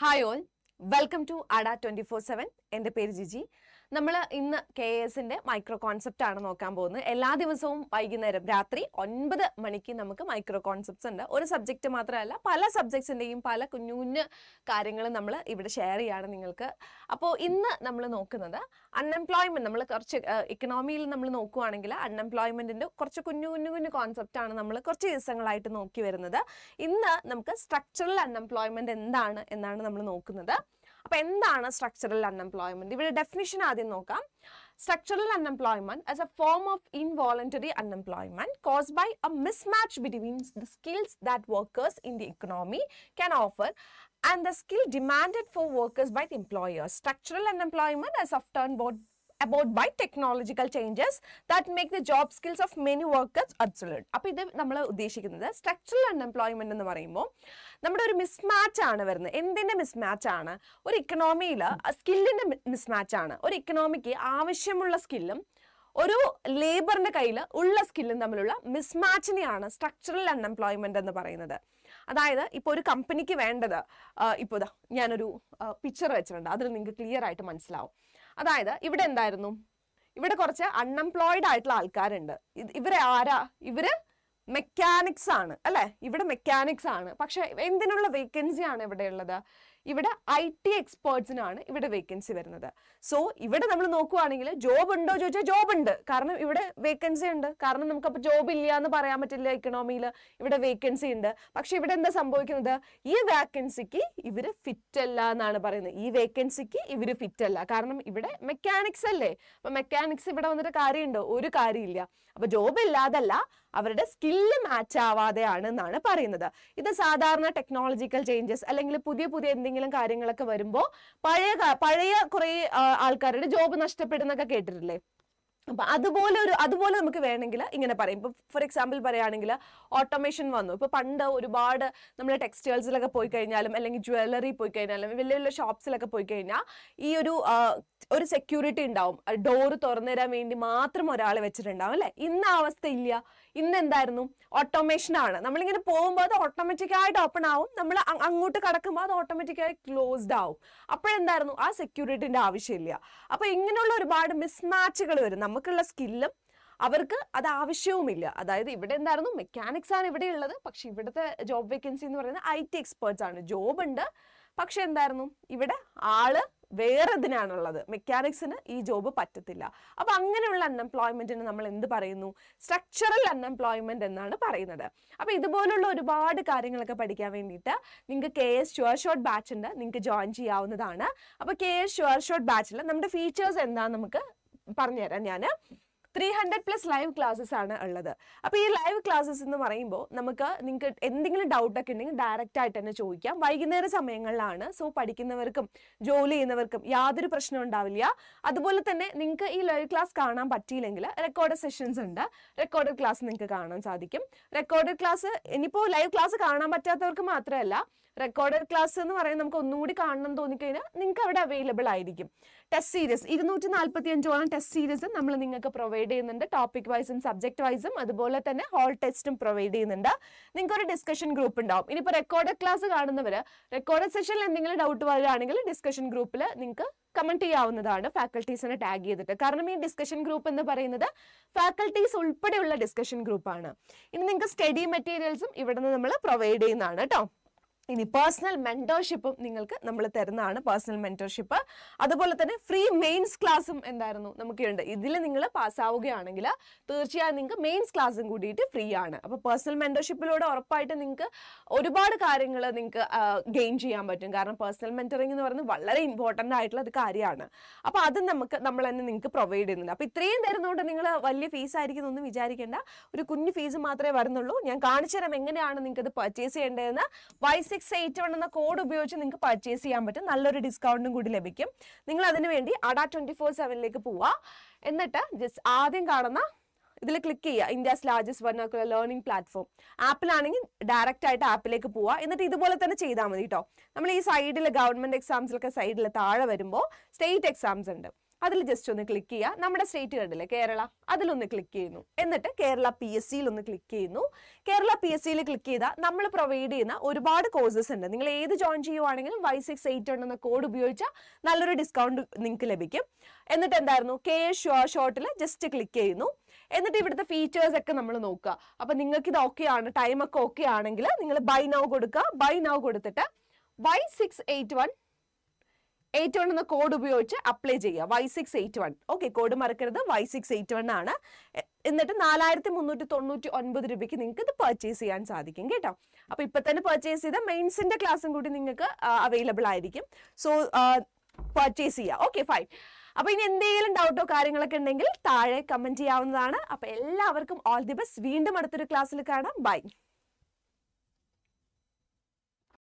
hi all welcome to Ada twenty four seven എൻ്റെ പേര് ജിജി നമ്മൾ ഇന്ന് കെ എസിന്റെ മൈക്രോ കോൺസെപ്റ്റ് ആണ് നോക്കാൻ പോകുന്നത്. എല്ലാ ദിവസവും വൈകുന്നേരം രാത്രി ഒൻപത് മണിക്ക് നമുക്ക് മൈക്രോ കോൺസെപ്റ്റ്സ് ഉണ്ട്. ഒരു സബ്ജക്റ്റ് മാത്രമല്ല പല സബ്ജക്ട്സിന്റെയും പല കുഞ്ഞു കുഞ്ഞു കാര്യങ്ങൾ നമ്മൾ ഇവിടെ ഷെയർ ചെയ്യാണ് നിങ്ങൾക്ക്. അപ്പോൾ ഇന്ന് നമ്മൾ നോക്കുന്നത് അൺഎംപ്ലോയ്മെന്റ് നമ്മൾ കുറച്ച് ഇക്കണോമിയിൽ നമ്മൾ നോക്കുവാണെങ്കിൽ അൺഎംപ്ലോയ്മെന്റിന്റെ കുറച്ച് കുഞ്ഞു കുഞ്ഞു കുഞ്ഞു കോൺസെപ്റ്റാണ് നമ്മൾ കുറച്ച് ദിവസങ്ങളായിട്ട് നോക്കി വരുന്നത്. ഇന്ന് നമുക്ക് സ്ട്രക്ചറൽ അൺഎംപ്ലോയ്മെന്റ് എന്താണ് എന്നാണ് നമ്മൾ നോക്കുന്നത്. അപ്പോൾ എന്താണ് സ്ട്രക്ചറൽ അൺഎംപ്ലോയ്മെന്റ് ഇവിടെ ഡെഫിനിഷൻ ആദ്യം നോക്കാം structural unemployment as a form of involuntary unemployment cause by a mismatch between the skills that workers in the economy can offer and the skill demanded for workers by the employers. Structural unemployment is often brought about by technological changes that make the job skills of many workers obsolete. അപ്പോൾ ഇത് നമ്മൾ ഉദ്ദേശിക്കുന്നത് structural unemployment എന്ന് പറയുമ്പോൾ നമ്മുടെ ഒരു mismatch ആണ് വരുന്നത്. എന്തിന്റെ മിസ്മാച്ച് ആണ്? ഒരു ഇക്കണോമിയിൽ സ്കില്ലിന്റെ മിസ്മാച്ച് ആണ്. ഒരു ഇക്കണോമിക്ക് ആവശ്യമുള്ള സ്കില്ലും ഒരു ലേബറിന്റെ കയ്യിൽ ഉള്ള സ്കില്ലും തമ്മിലുള്ള മിസ്മാച്ചിനെയാണ് സ്ട്രക്ചറൽ അൺഎംപ്ലോയ്മെന്റ് എന്ന് പറയുന്നത്. അതായത് ഇപ്പോൾ ഒരു കമ്പനിക്ക് വേണ്ടത് ഇപ്പോൾ ഇതാ ഞാനൊരു പിക്ചർ വെച്ചിട്ടുണ്ട്. അതിൽ നിങ്ങൾക്ക് ക്ലിയർ ആയിട്ട് മനസ്സിലാവും. അതായത് ഇവിടെ എന്തായിരുന്നു? ഇവിടെ കുറച്ച് അൺഎംപ്ലോയിഡ് ആയിട്ടുള്ള ആൾക്കാരുണ്ട്. ഇവരെ ആരാ? ഇവർ മെക്കാനിക്സ് ആണ് അല്ലെ? ഇവിടെ മെക്കാനിക്സ് ആണ്. പക്ഷെ എന്തിനുള്ള വേക്കൻസി ആണ് ഇവിടെ ഉള്ളത്? ഇവിടെ ഐ ടി എക്സ്പേർട്സിനാണ് ഇവിടെ വേക്കൻസി വരുന്നത്. സോ ഇവിടെ നമ്മൾ നോക്കുവാണെങ്കിൽ ജോബ് ഉണ്ടോ ചോദിച്ചാൽ ജോബ് ഉണ്ട്. കാരണം ഇവിടെ വേക്കൻസി ഉണ്ട്. കാരണം നമുക്കപ്പോൾ ജോബ് ഇല്ല എന്ന് പറയാൻ പറ്റില്ല ഇക്കണോമിയിൽ ഇവിടെ വേക്കൻസി ഉണ്ട്. പക്ഷെ ഇവിടെ എന്താ സംഭവിക്കുന്നത്? ഈ വേക്കൻസിക്ക് ഇവർ ഫിറ്റ് അല്ല എന്നാണ് പറയുന്നത്. ഈ വേക്കൻസിക്ക് ഇവർ ഫിറ്റ് അല്ല. കാരണം ഇവിടെ മെക്കാനിക്സ് അല്ലേ? അപ്പൊ മെക്കാനിക്സ് ഇവിടെ വന്നിട്ട് കാര്യമുണ്ടോ? ഒരു കാര്യമില്ല. അപ്പൊ ജോബ് ഇല്ലാതല്ല അവരുടെ സ്കില്ല് മാച്ച് ആവാതെയാണ് എന്നാണ് പറയുന്നത്. ഇത് സാധാരണ ടെക്നോളജിക്കൽ ചേഞ്ചസ് അല്ലെങ്കിൽ പുതിയ പുതിയ എന്തെങ്കിലും കാര്യങ്ങളൊക്കെ വരുമ്പോൾ പഴയ പഴയ കുറെ ആൾക്കാരുടെ ജോബ് നഷ്ടപ്പെടുന്നൊക്കെ കേട്ടിട്ടില്ലേ? അപ്പൊ അതുപോലെ ഒരു അതുപോലെ നമുക്ക് വേണമെങ്കിൽ ഇങ്ങനെ പറയും. ഇപ്പൊ ഫോർ എക്സാമ്പിൾ പറയുകയാണെങ്കിൽ ഓട്ടോമേഷൻ വന്നു. ഇപ്പൊ പണ്ട് ഒരുപാട് നമ്മൾ ടെക്സ്റ്റൈൽസിലൊക്കെ പോയി കഴിഞ്ഞാലും അല്ലെങ്കിൽ ജ്വല്ലറി പോയി കഴിഞ്ഞാലും വലിയ വലിയ ഷോപ്സിലൊക്കെ പോയി കഴിഞ്ഞാൽ ഈ ഒരു ഒരു സെക്യൂരിറ്റി ഉണ്ടാവും. ഡോറ് തുറന്നു തരാൻ വേണ്ടി മാത്രം ഒരാളെ വെച്ചിട്ടുണ്ടാവും അല്ലെ? ഇന്ന അവസ്ഥ ഇല്ല. ഇന്ന് എന്തായിരുന്നു? ഓട്ടോമേഷൻ ആണ്. നമ്മളിങ്ങനെ പോകുമ്പോൾ അത് ഓട്ടോമാറ്റിക് ആയിട്ട് ഓപ്പൺ ആവും. നമ്മൾ അങ്ങോട്ട് കടക്കുമ്പോൾ അത് ഓട്ടോമാറ്റിക് ആയി ക്ലോസ്ഡ് ആവും. അപ്പോഴെന്തായിരുന്നു? ആ സെക്യൂരിറ്റിന്റെ ആവശ്യമില്ല അപ്പൊ ഇങ്ങനെയുള്ള ഒരുപാട് മിസ്മാച്ചുകൾ വരും. നമുക്കുള്ള സ്കില്ലും അവർക്ക് അത് ആവശ്യവുമില്ല. അതായത് ഇവിടെ എന്തായിരുന്നു? മെക്കാനിക്സ് ആണ് ഇവിടെ ഉള്ളത്. പക്ഷെ ഇവിടുത്തെ ജോബ് വേക്കൻസി എന്ന് പറയുന്നത് ഐ ടി എക്സ്പേർട്സ് ആണ്. ജോബ് ഉണ്ട്. പക്ഷെ എന്തായിരുന്നു? ഇവിടെ ആൾ വേറെ ഇതിനാണുള്ളത് മെക്കാനിക്സിന് ഈ ജോബ് പറ്റത്തില്ല. അപ്പൊ അങ്ങനെയുള്ള അൺഎംപ്ലോയ്മെന്റിന് നമ്മൾ എന്ത് പറയുന്നു? സ്ട്രക്ചറൽ അൺഎംപ്ലോയ്മെന്റ് എന്നാണ് പറയുന്നത്. അപ്പൊ ഇതുപോലുള്ള ഒരുപാട് കാര്യങ്ങളൊക്കെ പഠിക്കാൻ വേണ്ടിയിട്ട് നിങ്ങൾക്ക് കെ എസ് ഷുവർ ബാച്ച് ഉണ്ട്. നിങ്ങൾക്ക് ജോയിൻ ചെയ്യാവുന്നതാണ്. അപ്പൊ കെ എസ് ഷുവർ ബാച്ചിൽ നമ്മുടെ ഫീച്ചേഴ്സ് എന്താ നമുക്ക് പറഞ്ഞുതരാം ഞാൻ three hundred plus live classes ആണ് ഉള്ളത്. അപ്പോൾ ഈ ലൈവ് ക്ലാസ്സസ് എന്ന് പറയുമ്പോൾ നമുക്ക് നിങ്ങൾക്ക് എന്തെങ്കിലും ഡൗട്ട് ഒക്കെ ഉണ്ടെങ്കിൽ ഡയറക്റ്റ് ആയിട്ട് തന്നെ ചോദിക്കാം. വൈകുന്നേര സമയങ്ങളിലാണ്. സോ പഠിക്കുന്നവർക്കും ജോലി ചെയ്യുന്നവർക്കും യാതൊരു പ്രശ്നവും ഉണ്ടാവില്ല. അതുപോലെ തന്നെ നിങ്ങൾക്ക് ഈ ലൈവ് ക്ലാസ് കാണാൻ പറ്റിയില്ലെങ്കിൽ റെക്കോർഡ് സെഷൻസ് ഉണ്ട്. റെക്കോർഡ് ക്ലാസ് നിങ്ങൾക്ക് കാണാൻ സാധിക്കും. റെക്കോർഡ് ക്ലാസ് ഇനിയിപ്പോൾ ലൈവ് ക്ലാസ് കാണാൻ പറ്റാത്തവർക്ക് മാത്രമല്ല റെക്കോർഡഡ് ക്ലാസ് എന്ന് പറയുന്നത് നമുക്ക് ഒന്നുകൂടി കാണണം തോന്നിക്കഴിഞ്ഞാൽ നിങ്ങൾക്ക് അവിടെ അവൈലബിൾ ആയിരിക്കും. ടെസ്റ്റ് സീരീസ് ഇരുന്നൂറ്റി നാൽപ്പത്തി അഞ്ചോളം ടെസ്റ്റ് സീരീസ് നമ്മൾ നിങ്ങൾക്ക് പ്രൊവൈഡ് ചെയ്യുന്നുണ്ട്. ടോപ്പിക് വൈസും സബ്ജക്ട് വൈസും അതുപോലെ തന്നെ ഹോൾ ടെസ്റ്റും പ്രൊവൈഡ് ചെയ്യുന്നുണ്ട്. നിങ്ങൾക്ക് ഒരു ഡിസ്കഷൻ ഗ്രൂപ്പ് ഉണ്ടാവും ഇനിയിപ്പോൾ റെക്കോർഡ് ക്ലാസ് കാണുന്നവർ റെക്കോർഡ് സെഷനിൽ എന്തെങ്കിലും ഡൗട്ട് വരികയാണെങ്കിൽ ഡിസ്കഷൻ ഗ്രൂപ്പിൽ നിങ്ങൾക്ക് കമന്റ് ചെയ്യാവുന്നതാണ് ഫാക്കൽറ്റീസിനെ ടാഗ് ചെയ്തിട്ട്. കാരണം ഈ ഡിസ്കഷൻ ഗ്രൂപ്പ് എന്ന് പറയുന്നത് ഫാക്കൽറ്റീസ് ഉൾപ്പെടെയുള്ള ഡിസ്കഷൻ ഗ്രൂപ്പാണ് ഇനി നിങ്ങൾക്ക് സ്റ്റഡി മെറ്റീരിയൽസും ഇവിടെ നിന്ന് നമ്മൾ പ്രൊവൈഡ് ചെയ്യുന്നതാണ് കേട്ടോ ഇനി പേഴ്സണൽ മെന്റർഷിപ്പും നിങ്ങൾക്ക് നമ്മൾ തരുന്നതാണ് പേഴ്സണൽ മെന്റർഷിപ്പ് അതുപോലെ തന്നെ ഫ്രീ മെയിൻസ് ക്ലാസ്സും എന്തായിരുന്നു? നമുക്കുണ്ട്. ഇതിൽ നിങ്ങൾ പാസ്സാവുകയാണെങ്കിൽ തീർച്ചയായും നിങ്ങൾക്ക് മെയിൻസ് ക്ലാസ്സും കൂടിയിട്ട് ഫ്രീ ആണ്. അപ്പോൾ പേഴ്സണൽ മെന്റോർഷിപ്പിലൂടെ ഉറപ്പായിട്ട് നിങ്ങൾക്ക് ഒരുപാട് കാര്യങ്ങൾ നിങ്ങൾക്ക് ഗെയിൻ ചെയ്യാൻ പറ്റും. കാരണം പേഴ്സണൽ മെന്ററിംഗ് എന്ന് പറയുന്നത് വളരെ ഇമ്പോർട്ടന്റ് ആയിട്ടുള്ള ഒരു കാര്യമാണ്. അപ്പോൾ അത് നമുക്ക് നമ്മൾ തന്നെ നിങ്ങൾക്ക് പ്രൊവൈഡ് ചെയ്യുന്നുണ്ട്. അപ്പോൾ ഇത്രയും തരുന്നതുകൊണ്ട് നിങ്ങൾ വലിയ ഫീസ് ആയിരിക്കും എന്നൊന്നും വിചാരിക്കേണ്ട. ഒരു കുഞ്ഞു ഫീസ് മാത്രമേ വരുന്നുള്ളൂ. ഞാൻ കാണിച്ചു തരാം എങ്ങനെയാണ് നിങ്ങൾക്ക് ഇത് പർച്ചേസ് ചെയ്യേണ്ടതെന്ന്. വൈ എയ്റ്റ് വൺ എന്ന കോഡ് ഉപയോഗിച്ച് നിങ്ങൾക്ക് പർച്ചേസ് ചെയ്യാൻ പറ്റും. നല്ലൊരു ഡിസ്കൗണ്ടും കൂടി ലഭിക്കും. നിങ്ങൾ അതിന് വേണ്ടി അഡ ട്വന്റി ഫോർ സെവനിലേക്ക് പോവുക എന്നിട്ട് ജസ്റ്റ് ആദ്യം കാണുന്ന ഇതിൽ ക്ലിക്ക് ചെയ്യുക. India's largest vernacular learning platform ആപ്പിലാണെങ്കിൽ direct ആയിട്ട് ആപ്പിലേക്ക് പോവുക എന്നിട്ട് ഇതുപോലെ തന്നെ ചെയ്താൽ മതി കേട്ടോ നമ്മൾ ഈ സൈഡിൽ ഗവൺമെന്റ് എക്സാംസിലൊക്കെ സൈഡിൽ താഴെ വരുമ്പോൾ സ്റ്റേറ്റ് എക്സാംസ് ഉണ്ട്. അതിൽ ജസ്റ്റ് ഒന്ന് ക്ലിക്ക് ചെയ്യുക. നമ്മുടെ സ്റ്റേറ്റ് കണ്ടില്ലേ കേരള? അതിലൊന്ന് ക്ലിക്ക് ചെയ്യുന്നു. എന്നിട്ട് കേരള പി എസ് സിയിൽ ഒന്ന് ക്ലിക്ക് ചെയ്യുന്നു. കേരള പി എസ് സിയിൽ ക്ലിക്ക് ചെയ്താൽ നമ്മൾ പ്രൊവൈഡ് ചെയ്യുന്ന ഒരുപാട് കോഴ്സസ് ഉണ്ട്. നിങ്ങൾ ഏത് ജോയിൻ ചെയ്യുവാണെങ്കിലും വൈ സിക്സ് എയ്റ്റ് എന്ന കോഡ് ഉപയോഗിച്ചാൽ നല്ലൊരു ഡിസ്കൗണ്ട് നിങ്ങൾക്ക് ലഭിക്കും. എന്നിട്ട് എന്തായിരുന്നു? കെ ഷോർട്ടിൽ ജസ്റ്റ് ക്ലിക്ക് ചെയ്യുന്നു. എന്നിട്ട് ഇവിടുത്തെ ഫീച്ചേഴ്സ് ഒക്കെ നമ്മൾ നോക്കുക. അപ്പൊ നിങ്ങൾക്ക് ഇത് ഓക്കെ ആണ് ടൈമൊക്കെ ഓക്കെ ആണെങ്കിൽ നിങ്ങൾ ബൈ നൗ കൊടുക്കുക. ബൈ നൗ കൊടുത്തിട്ട് Y six eight one eight one എന്ന കോഡ് ഉപയോഗിച്ച് അപ്ലൈ ചെയ്യുക. Y six eight one okay code മറക്കരുത്. വൈ സിക്സ് എയ്റ്റ് വൺ ആണ്. എന്നിട്ട് നാലായിരത്തി മുന്നൂറ്റി തൊണ്ണൂറ്റി ഒൻപത് രൂപയ്ക്ക് നിങ്ങൾക്ക് ഇത് പർച്ചേസ് ചെയ്യാൻ സാധിക്കും കേട്ടോ. അപ്പൊ ഇപ്പൊ തന്നെ പർച്ചേസ് ചെയ്ത മെയിൻസിന്റെ ക്ലാസ്സും കൂടി നിങ്ങൾക്ക് അവൈലബിൾ ആയിരിക്കും. സോ പർച്ചേസ് ചെയ്യുക ഓക്കെ ഫൈൻ അപ്പൊ ഇനി എന്തെങ്കിലും ഡൗട്ടോ കാര്യങ്ങളൊക്കെ ഉണ്ടെങ്കിൽ താഴെ കമന്റ് ചെയ്യാവുന്നതാണ്. അപ്പൊ എല്ലാവർക്കും ഓൾ ദി ബെസ്റ്റ് വീണ്ടും അടുത്തൊരു ക്ലാസ്സിൽ കാണാം. ബൈ